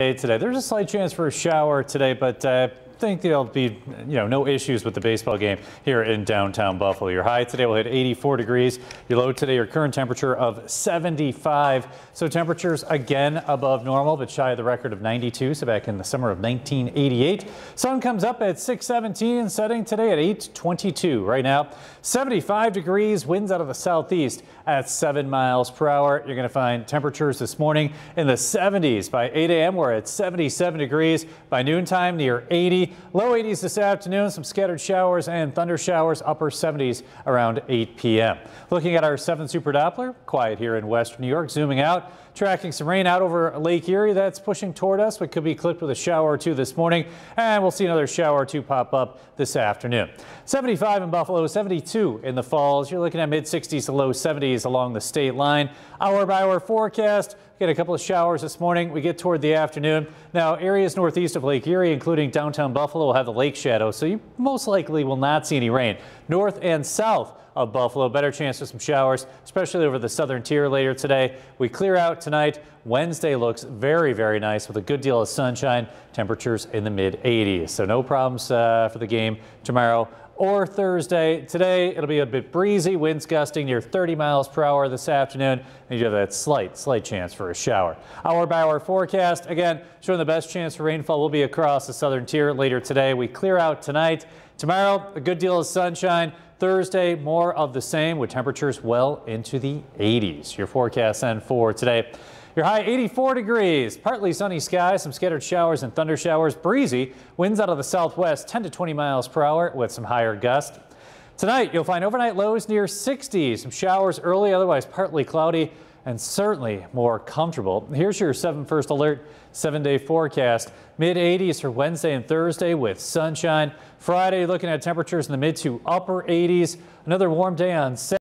today. There's a slight chance for a shower today, but uh, think there'll be you know no issues with the baseball game here in downtown Buffalo. Your high today will hit 84 degrees. Your low today, your current temperature of 75. So temperatures again above normal, but shy of the record of 92. So back in the summer of 1988. Sun comes up at 617, setting today at 822. Right now, 75 degrees. Winds out of the southeast at 7 miles per hour. You're going to find temperatures this morning in the 70s. By 8 a.m., we're at 77 degrees. By noontime, near 80. Low 80s this afternoon, some scattered showers and thunder showers, upper 70s around 8 p.m. Looking at our 7 Super Doppler, quiet here in western New York, zooming out, tracking some rain out over Lake Erie. That's pushing toward us, but could be clipped with a shower or two this morning, and we'll see another shower or two pop up this afternoon. 75 in Buffalo, 72 in the Falls. You're looking at mid 60s to low 70s along the state line. Hour by hour forecast. Get a couple of showers this morning. We get toward the afternoon. Now, areas northeast of Lake Erie, including downtown Buffalo, will have the lake shadow, so you most likely will not see any rain. North and south of Buffalo, better chance for some showers, especially over the southern tier later today. We clear out tonight. Wednesday looks very, very nice with a good deal of sunshine. Temperatures in the mid 80s, so no problems uh, for the game tomorrow or Thursday. Today, it'll be a bit breezy, winds gusting near 30 miles per hour this afternoon, and you have that slight, slight chance for a shower. Hour by hour forecast, again, showing the best chance for rainfall will be across the southern tier later today. We clear out tonight. Tomorrow, a good deal of sunshine. Thursday, more of the same with temperatures well into the 80s. Your forecast then for today. Your high 84 degrees, partly sunny skies, some scattered showers and thunder showers, breezy, winds out of the southwest 10 to 20 miles per hour with some higher gusts. Tonight, you'll find overnight lows near 60, some showers early, otherwise partly cloudy and certainly more comfortable. Here's your 7 First Alert seven day forecast. Mid 80s for Wednesday and Thursday with sunshine. Friday, looking at temperatures in the mid to upper 80s. Another warm day on Saturday.